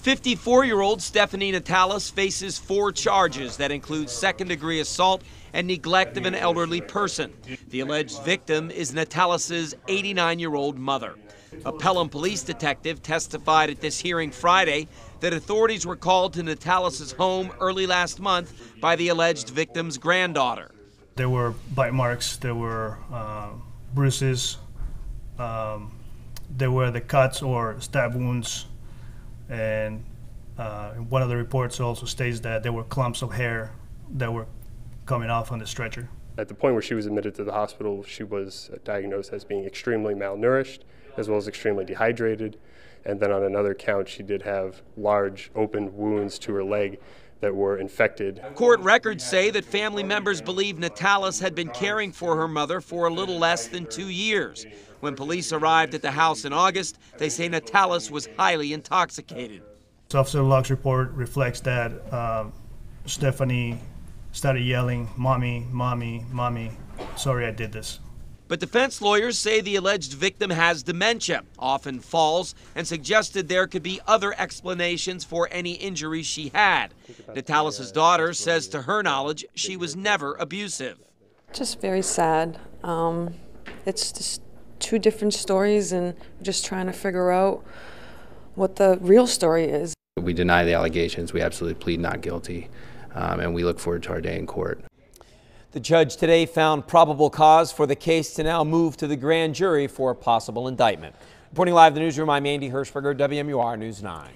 54 year old Stephanie Ntallas faces four charges that include second degree assault and neglect of an elderly person. The alleged victim is Ntallas's 89 year old mother. A Pelham police detective testified at this hearing Friday that authorities were called to Ntallas's home early last month by the alleged victim's granddaughter. There were bite marks, there were uh, bruises, um, there were the cuts or stab wounds, and uh, one of the reports also states that there were clumps of hair that were coming off on the stretcher. At the point where she was admitted to the hospital, she was diagnosed as being extremely malnourished as well as extremely dehydrated. And then on another count, she did have large open wounds to her leg that were infected. Court records say that family members believe Ntallas had been caring for her mother for a little less than two years. When police arrived at the house in August, they say Ntallas was highly intoxicated. Officer Locke's report reflects that um, Stephanie started yelling, Mommy, Mommy, Mommy, sorry I did this. But defense lawyers say the alleged victim has dementia, often falls, and suggested there could be other explanations for any injuries she had. Ntallas's daughter says to her knowledge she was never abusive. Just very sad. Um, it's just two different stories and just trying to figure out what the real story is. We deny the allegations. We absolutely plead not guilty, um, and we look forward to our day in court. The judge today found probable cause for the case to now move to the grand jury for a possible indictment. Reporting live in the newsroom, I'm Andy Hershberger, WMUR News 9.